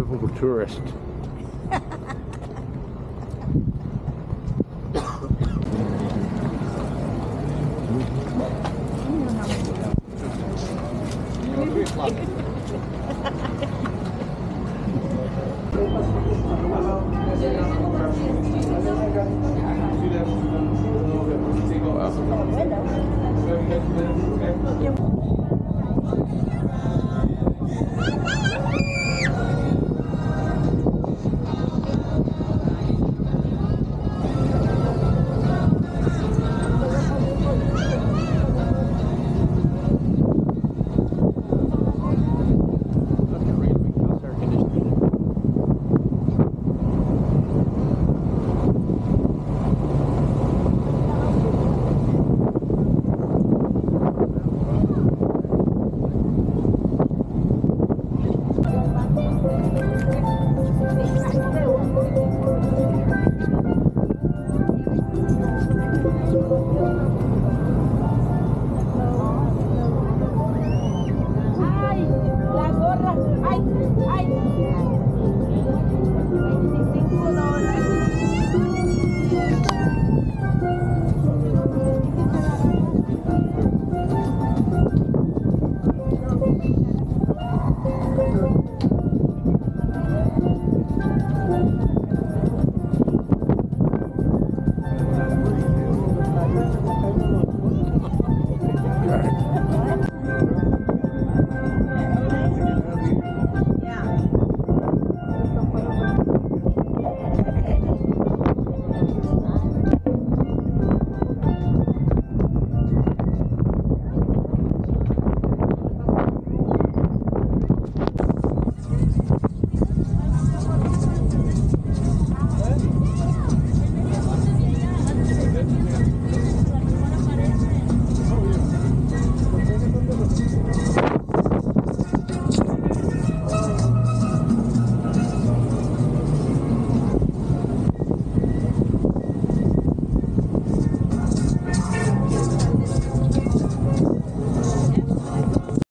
typical tourist. ¡Ay! ¡La gorra! ¡Ay! ¡Ay!